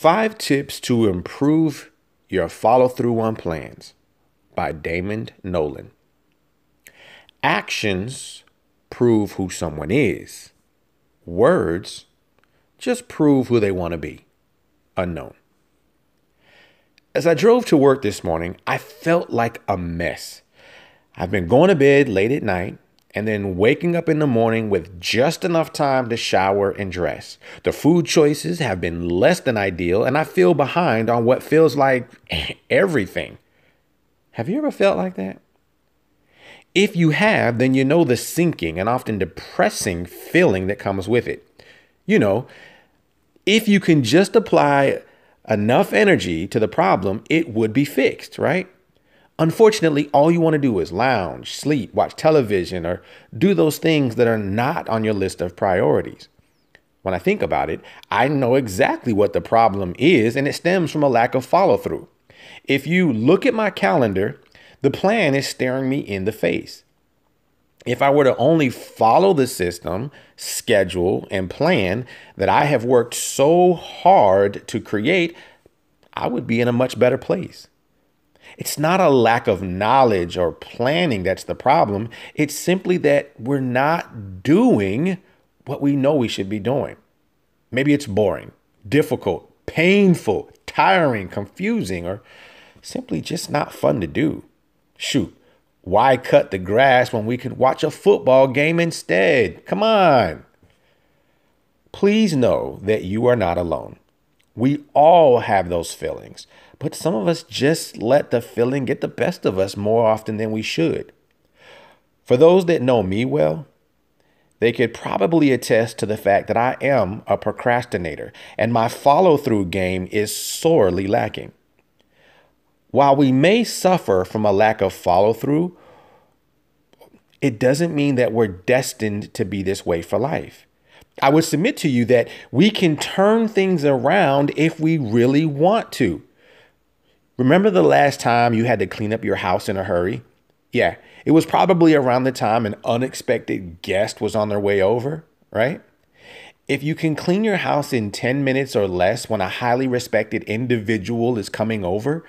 Five Tips to Improve Your Follow Through on Plans by Damond Nollan. Actions prove who someone is, words just prove who they want to be. Unknown. As I drove to work this morning, I felt like a mess. I've been going to bed late at night and then waking up in the morning with just enough time to shower and dress. The food choices have been less than ideal, and I feel behind on what feels like everything. Have you ever felt like that? If you have, then you know the sinking and often depressing feeling that comes with it. You know, if you can just apply enough energy to the problem, it would be fixed, right? Unfortunately, all you want to do is lounge, sleep, watch television, or do those things that are not on your list of priorities. When I think about it, I know exactly what the problem is, and it stems from a lack of follow through. If you look at my calendar, the plan is staring me in the face. If I were to only follow the system, schedule, and plan that I have worked so hard to create, I would be in a much better place. It's not a lack of knowledge or planning that's the problem. It's simply that we're not doing what we know we should be doing. Maybe it's boring, difficult, painful, tiring, confusing, or simply just not fun to do. Shoot, why cut the grass when we could watch a football game instead? Come on. Please know that you are not alone. We all have those feelings. But some of us just let the feeling get the best of us more often than we should. For those that know me well, they could probably attest to the fact that I am a procrastinator and my follow through game is sorely lacking. While we may suffer from a lack of follow through, it doesn't mean that we're destined to be this way for life. I would submit to you that we can turn things around if we really want to. Remember the last time you had to clean up your house in a hurry? Yeah, it was probably around the time an unexpected guest was on their way over, right? If you can clean your house in 10 minutes or less when a highly respected individual is coming over,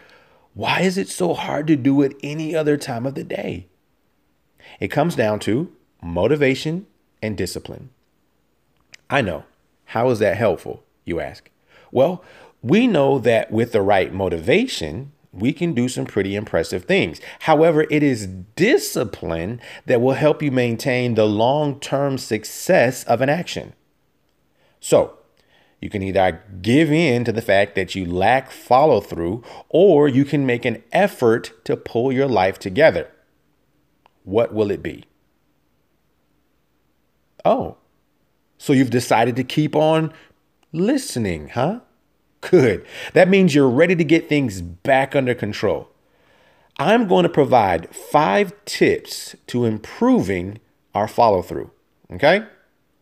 why is it so hard to do it any other time of the day? It comes down to motivation and discipline. I know. How is that helpful, you ask? Well, we know that with the right motivation, we can do some pretty impressive things. However, it is discipline that will help you maintain the long term success of an action. So, you can either give in to the fact that you lack follow through, or you can make an effort to pull your life together. What will it be? Oh, so you've decided to keep on listening, huh? Good. That means you're ready to get things back under control. I'm going to provide five tips to improving our follow through. Okay?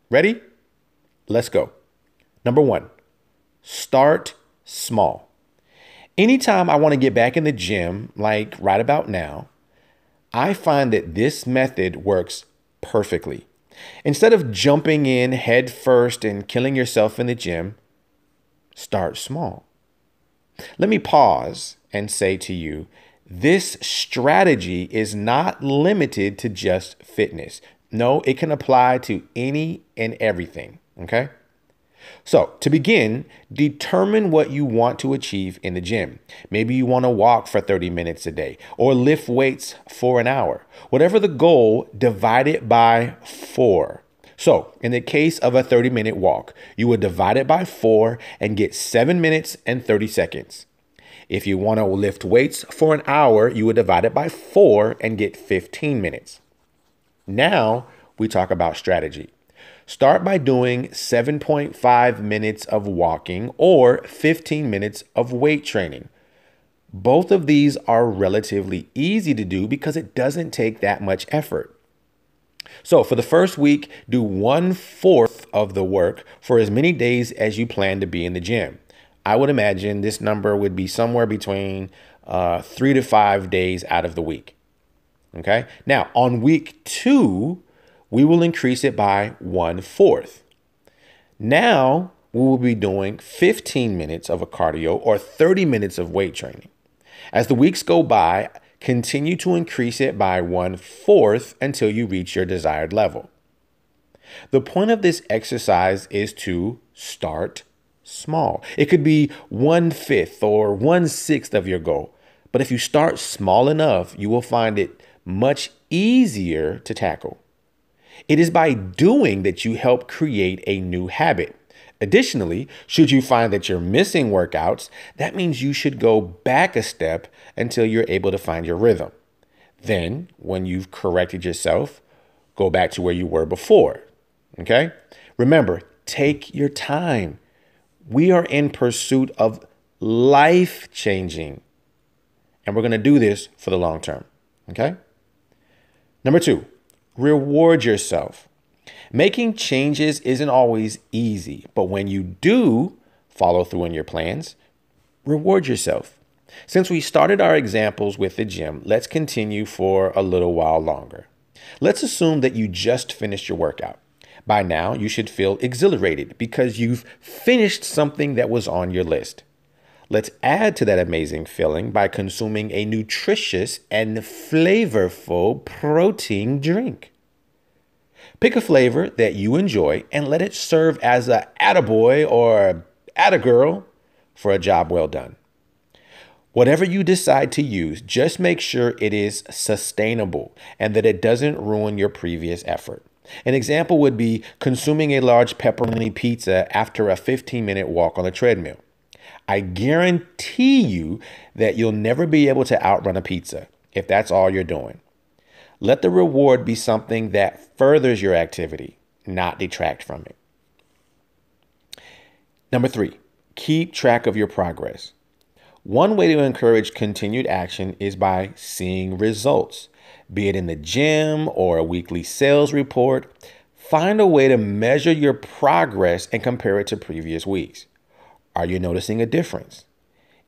Ready? Let's go. Number one, start small. Anytime I want to get back in the gym, like right about now, I find that this method works perfectly. Instead of jumping in head first and killing yourself in the gym, Start small. Let me pause and say to you this strategy is not limited to just fitness. No, it can apply to any and everything. Okay. So, to begin, determine what you want to achieve in the gym. Maybe you want to walk for 30 minutes a day or lift weights for an hour. Whatever the goal, divide it by four. So, in the case of a 30 minute walk, you would divide it by four and get seven minutes and 30 seconds. If you want to lift weights for an hour, you would divide it by four and get 15 minutes. Now we talk about strategy. Start by doing 7.5 minutes of walking or 15 minutes of weight training. Both of these are relatively easy to do because it doesn't take that much effort. So for the first week, do one fourth of the work for as many days as you plan to be in the gym. I would imagine this number would be somewhere between uh, three to five days out of the week. Okay. Now on week two, we will increase it by one fourth. Now we will be doing 15 minutes of a cardio or 30 minutes of weight training. As the weeks go by, continue to increase it by one fourth until you reach your desired level. The point of this exercise is to start small. It could be one fifth or one sixth of your goal. But if you start small enough, you will find it much easier to tackle. It is by doing that you help create a new habit. Additionally, should you find that you're missing workouts, that means you should go back a step until you're able to find your rhythm. Then, when you've corrected yourself, go back to where you were before. Okay? Remember, take your time. We are in pursuit of life changing, and we're going to do this for the long term. Okay? Number two, reward yourself. Making changes isn't always easy, but when you do follow through on your plans, reward yourself. Since we started our examples with the gym, let's continue for a little while longer. Let's assume that you just finished your workout. By now, you should feel exhilarated because you've finished something that was on your list. Let's add to that amazing feeling by consuming a nutritious and flavorful protein drink. Pick a flavor that you enjoy and let it serve as a attaboy or attagirl for a job well done. Whatever you decide to use, just make sure it is sustainable and that it doesn't ruin your previous effort. An example would be consuming a large pepperoni pizza after a 15 minute walk on the treadmill. I guarantee you that you'll never be able to outrun a pizza if that's all you're doing. Let the reward be something that furthers your activity, not detract from it. Number three, keep track of your progress. One way to encourage continued action is by seeing results, be it in the gym or a weekly sales report. Find a way to measure your progress and compare it to previous weeks. Are you noticing a difference?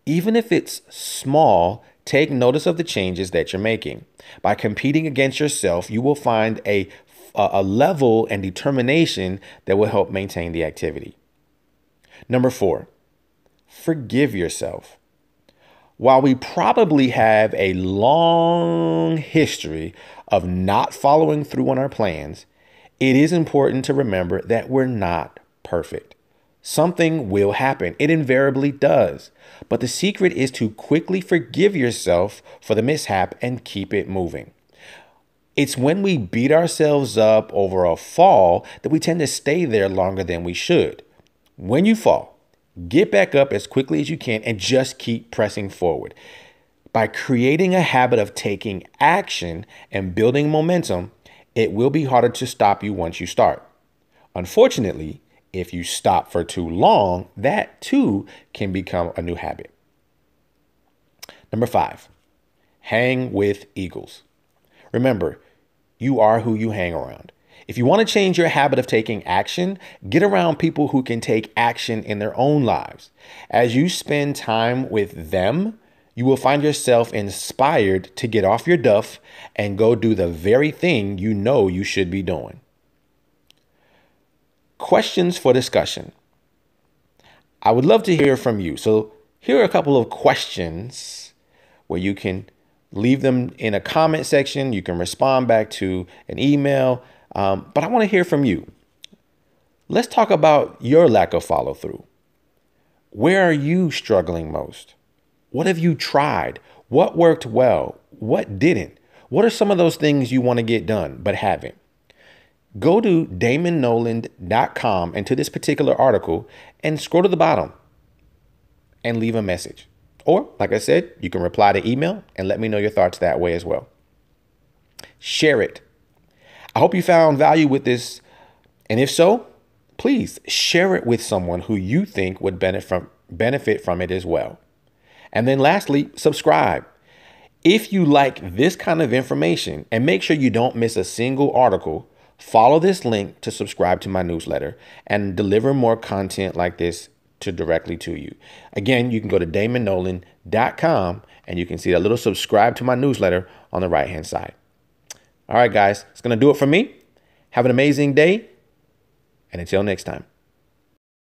Even if it's small, take notice of the changes that you're making. By competing against yourself, you will find a, a level and determination that will help maintain the activity. Number four, forgive yourself. While we probably have a long history of not following through on our plans, it is important to remember that we're not perfect something will happen. It invariably does. But the secret is to quickly forgive yourself for the mishap and keep it moving. It's when we beat ourselves up over a fall that we tend to stay there longer than we should. When you fall, get back up as quickly as you can and just keep pressing forward. By creating a habit of taking action and building momentum, it will be harder to stop you once you start. Unfortunately, if you stop for too long, that too can become a new habit. Number five, hang with eagles. Remember, you are who you hang around. If you want to change your habit of taking action, get around people who can take action in their own lives. As you spend time with them, you will find yourself inspired to get off your duff and go do the very thing you know you should be doing. Questions for discussion. I would love to hear from you. So, here are a couple of questions where you can leave them in a comment section. You can respond back to an email. Um, but I want to hear from you. Let's talk about your lack of follow through. Where are you struggling most? What have you tried? What worked well? What didn't? What are some of those things you want to get done but haven't? Go to damondnollan.com and to this particular article and scroll to the bottom and leave a message. Or, like I said, you can reply to email and let me know your thoughts that way as well. Share it. I hope you found value with this. And if so, please share it with someone who you think would benefit from, benefit from it as well. And then lastly, subscribe. If you like this kind of information and make sure you don't miss a single article, Follow this link to subscribe to my newsletter and deliver more content like this to directly to you. Again, you can go to damondnollan.com and you can see that little subscribe to my newsletter on the right hand side. All right, guys, it's going to do it for me. Have an amazing day. And until next time.